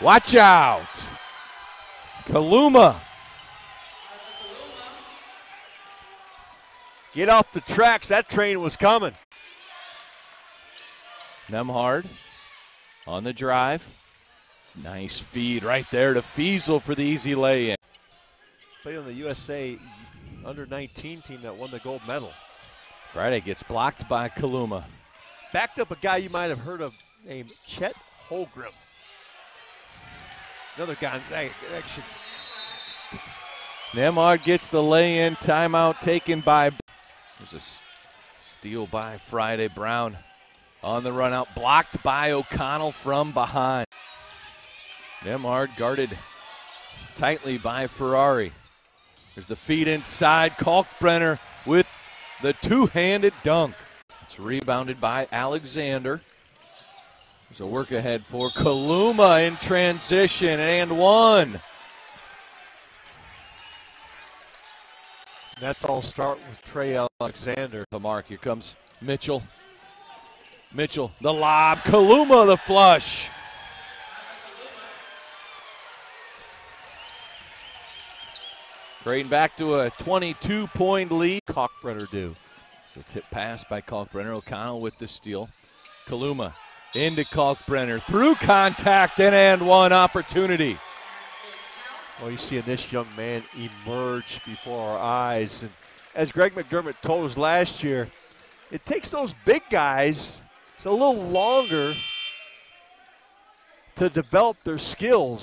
Watch out. Kaluma. Get off the tracks. That train was coming. Nembhard on the drive. Nice feed right there to Feazell for the easy lay in. Played on the USA under 19 team that won the gold medal. Friday gets blocked by Kaluma. Backed up a guy you might have heard of named Chet Holmgren. Another Gonzaga connection. Nembhard gets the lay in. Timeout taken by. There's a steal by Friday. Brown on the run out. Blocked by O'Connell from behind. Nembhard guarded tightly by Ferrari. There's the feed inside. Kalkbrenner with the two handed dunk. It's rebounded by Alexander. There's a work ahead for Kaluma in transition and one. That's all start with Trey Alexander. The mark. Here comes Mitchell. Mitchell, the lob. Kaluma, the flush. Creighton back to a 22 point lead. Kalkbrenner do. It's a tip pass by Kalkbrenner. O'Connell with the steal. Kaluma into Kalkbrenner. Through contact and and one opportunity. Well, you see this young man emerge before our eyes. And as Greg McDermott told us last year, it takes those big guys it's a little longer to develop their skills.